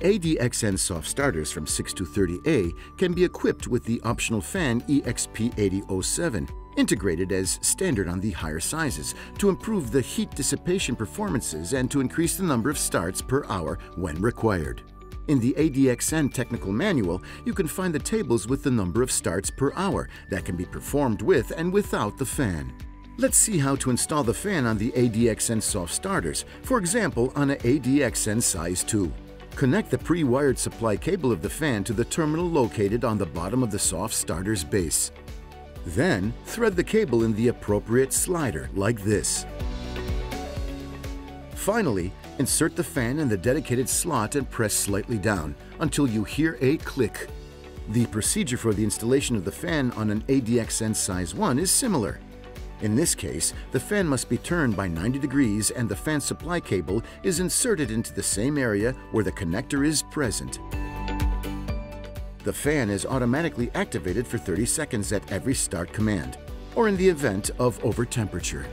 ADXN soft starters from 6230A can be equipped with the optional fan EXP8007, integrated as standard on the higher sizes to improve the heat dissipation performances and to increase the number of starts per hour when required. In the ADXN technical manual, you can find the tables with the number of starts per hour that can be performed with and without the fan. Let's see how to install the fan on the ADXN soft starters, for example on an ADXN size 2. Connect the pre-wired supply cable of the fan to the terminal located on the bottom of the soft starter's base. Then, thread the cable in the appropriate slider, like this. Finally, insert the fan in the dedicated slot and press slightly down until you hear a click. The procedure for the installation of the fan on an ADXN size 1 is similar. In this case, the fan must be turned by 90 degrees and the fan supply cable is inserted into the same area where the connector is present. The fan is automatically activated for 30 seconds at every start command, or in the event of overtemperature.